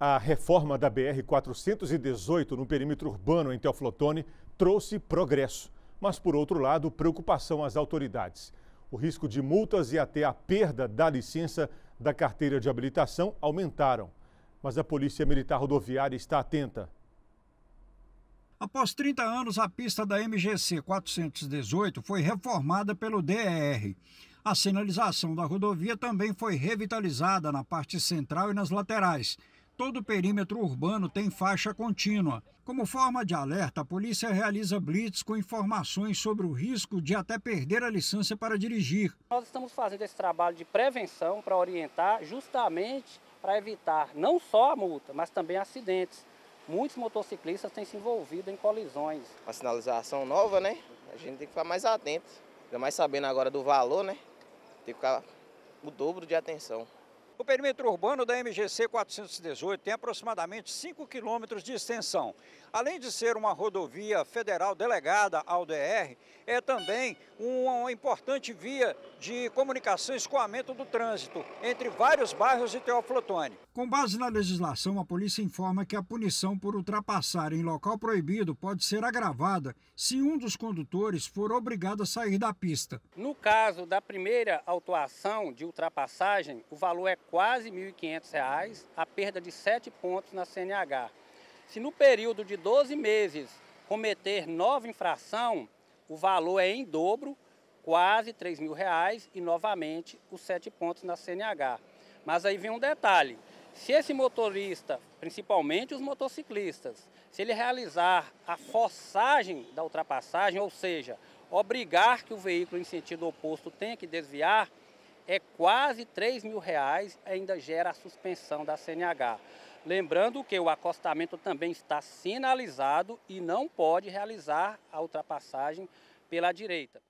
A reforma da BR-418 no perímetro urbano em Teoflotone trouxe progresso, mas, por outro lado, preocupação às autoridades. O risco de multas e até a perda da licença da carteira de habilitação aumentaram. Mas a Polícia Militar Rodoviária está atenta. Após 30 anos, a pista da MGC 418 foi reformada pelo DER. A sinalização da rodovia também foi revitalizada na parte central e nas laterais. Todo o perímetro urbano tem faixa contínua. Como forma de alerta, a polícia realiza blitz com informações sobre o risco de até perder a licença para dirigir. Nós estamos fazendo esse trabalho de prevenção para orientar justamente para evitar não só a multa, mas também acidentes. Muitos motociclistas têm se envolvido em colisões. Uma sinalização nova, né? A gente tem que ficar mais atento. Ainda mais sabendo agora do valor, né? Tem que ficar o dobro de atenção. O perímetro urbano da MGC 418 tem aproximadamente 5 quilômetros de extensão. Além de ser uma rodovia federal delegada ao DR, é também uma importante via de comunicação e escoamento do trânsito entre vários bairros de Teoflotone. Com base na legislação, a polícia informa que a punição por ultrapassar em local proibido pode ser agravada se um dos condutores for obrigado a sair da pista. No caso da primeira autuação de ultrapassagem, o valor é quase R$ 1.500, a perda de 7 pontos na CNH. Se no período de 12 meses cometer nova infração, o valor é em dobro, quase 3 mil reais e novamente os 7 pontos na CNH. Mas aí vem um detalhe, se esse motorista, principalmente os motociclistas, se ele realizar a forçagem da ultrapassagem, ou seja, obrigar que o veículo em sentido oposto tenha que desviar, é quase 3 mil reais, ainda gera a suspensão da CNH. Lembrando que o acostamento também está sinalizado e não pode realizar a ultrapassagem pela direita.